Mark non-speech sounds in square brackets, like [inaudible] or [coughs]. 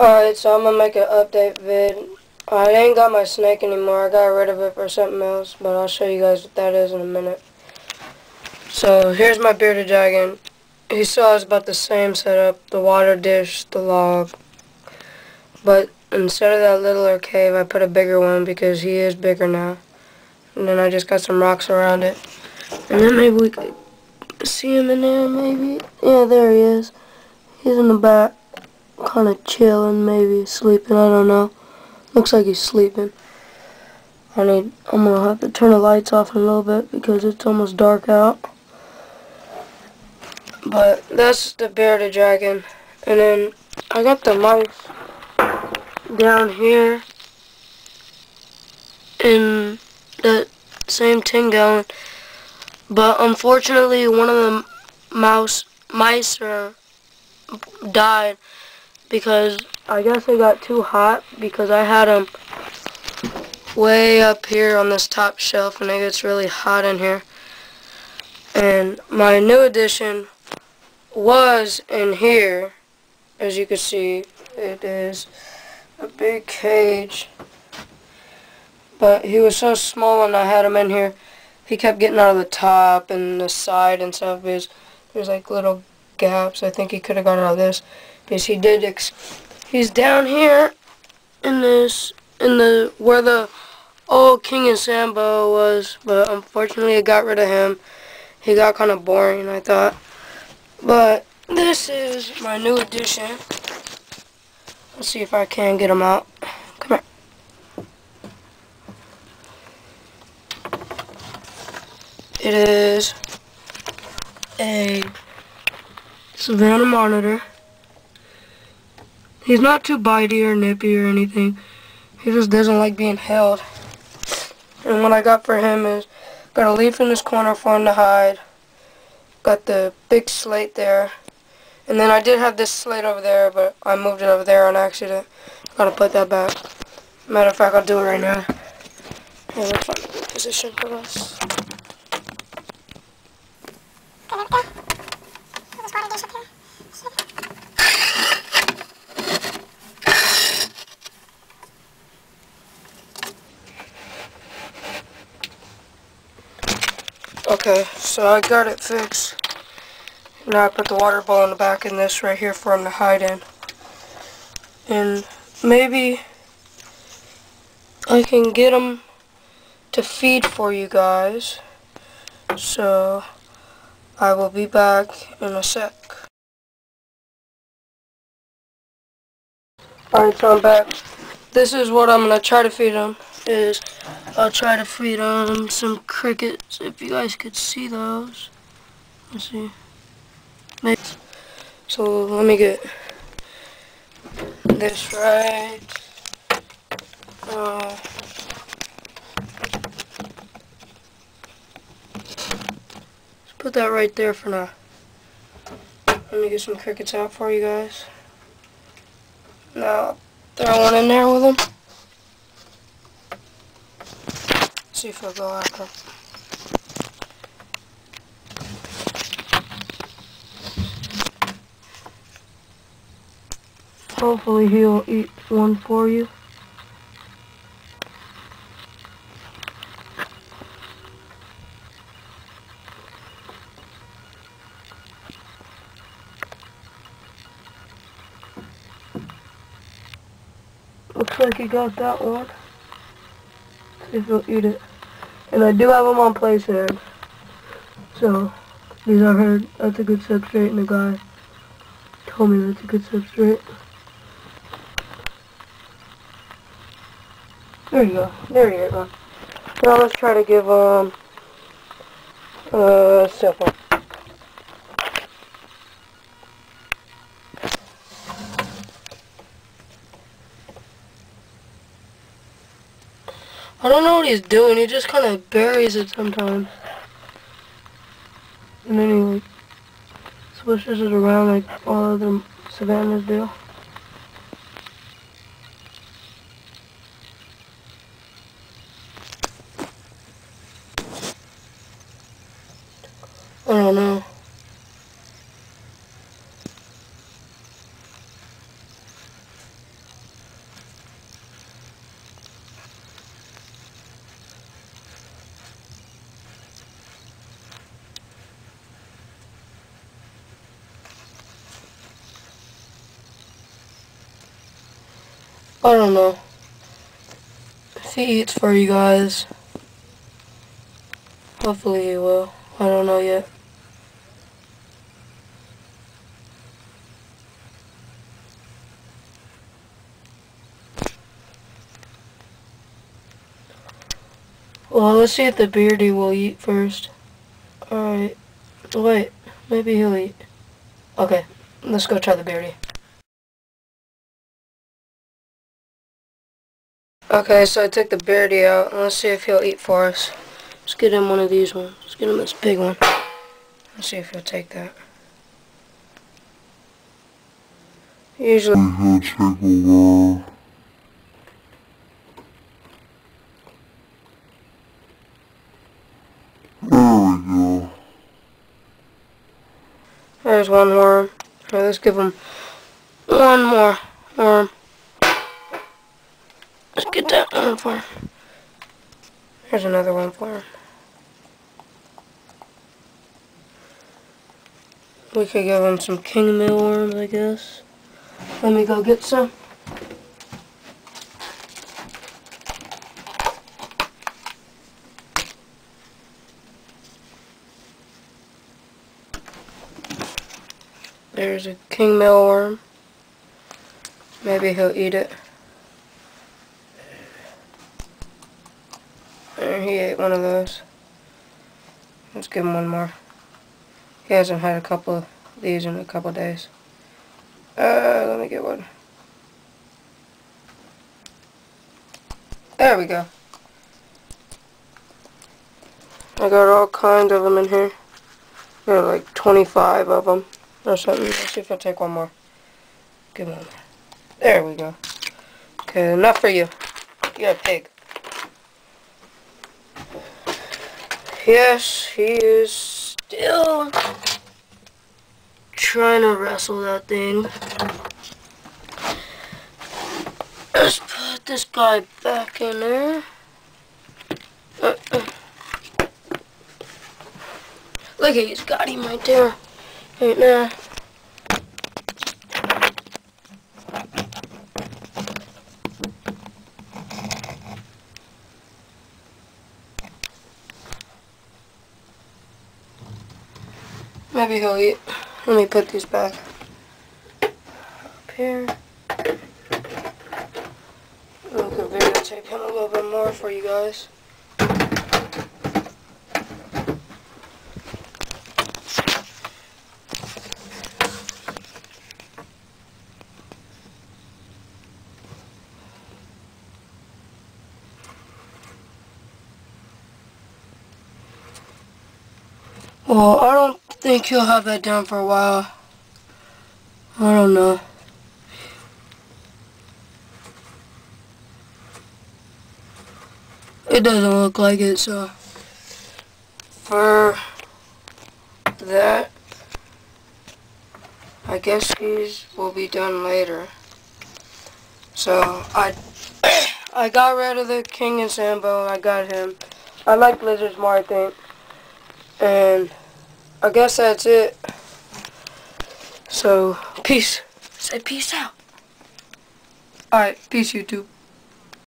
Alright, so I'm gonna make an update vid. I ain't got my snake anymore. I got rid of it for something else, but I'll show you guys what that is in a minute. So, here's my bearded dragon. He still has about the same setup, the water dish, the log. But instead of that littler cave, I put a bigger one because he is bigger now. And then I just got some rocks around it. And then maybe we could see him in there, maybe. Yeah, there he is. He's in the back kind of chilling, maybe sleeping. I don't know. Looks like he's sleeping. I need. I'm gonna have to turn the lights off in a little bit because it's almost dark out. But that's the bearded dragon, and then I got the mice down here in that same 10 gallon. But unfortunately, one of the mouse mice are uh, died because I guess it got too hot because I had them way up here on this top shelf and it gets really hot in here. And my new addition was in here. As you can see, it is a big cage. But he was so small when I had him in here. He kept getting out of the top and the side and stuff. Because there's like little gaps. I think he could have got out of this because he did he's down here in this in the where the old Kenyan sand boa was but unfortunately I got rid of him. He got kind of boring I thought. But this is my new addition. Let's see if I can get him out. Come here. It is a Savannah monitor He's not too bitey or nippy or anything. He just doesn't like being held. And what I got for him is, got a leaf in this corner for him to hide. Got the big slate there. And then I did have this slate over there, but I moved it over there on accident. Gotta put that back. Matter of fact, I'll do it right now. A position for us. Okay, so I got it fixed. Now I put the water bowl in the back in this right here for him to hide in. And maybe I can get him to feed for you guys. So I will be back in a sec. Alright, so I'm back. This is what I'm going to try to feed him. Is I'll try to feed them some crickets, if you guys could see those. Let's see. So let me get this right. Uh, let's put that right there for now. Let me get some crickets out for you guys. Now, throw one in there with them. See if go after. Hopefully he'll eat one for you. Looks like he got that one. See if he'll eat it. And I do have them on play sand. So, these are her, that's a good substrate, and the guy told me that's a good substrate. There you go. There you go. Now let's try to give, um, uh, simple. I don't know what he's doing. He just kind of buries it sometimes. And then he like swishes it around like all other savannas do. I don't know. I don't know. He eats for you guys, hopefully he will. I don't know yet. Well, let's see if the beardy will eat first. Alright. Wait. Maybe he'll eat. Okay. Let's go try the beardy. Okay, so I took the beardy out. Let's see if he'll eat for us. Let's get him one of these ones. Let's get him this big one. Let's see if he'll take that. Usually... He'll take a while. There we go. There's one worm. Alright, let's give him one more worm. Let's get that one for him. There's another one for him. We could give him some king mealworms, I guess. Let me go get some. There's a king mealworm. Maybe he'll eat it. He ate one of those. Let's give him one more. He hasn't had a couple of these in a couple days. Uh, let me get one. There we go. I got all kinds of them in here. There are like 25 of them or something. Let's see if I'll take one more. Give one more. There we go. Okay, enough for you. You're a pig. Yes, he is still trying to wrestle that thing. Let's put this guy back in there. Look, he's got him right there. Right now. Maybe he'll eat. Let me put these back up here. We can videotape him a little bit more for you guys. Well, I don't think he'll have that down for a while. I don't know. It doesn't look like it, so for that, I guess these will be done later. So I [coughs] I got rid of the Kenyan sand boa. I got him. I like lizards more, I think. And I guess that's it. So, peace. Say peace out. Alright, peace YouTube.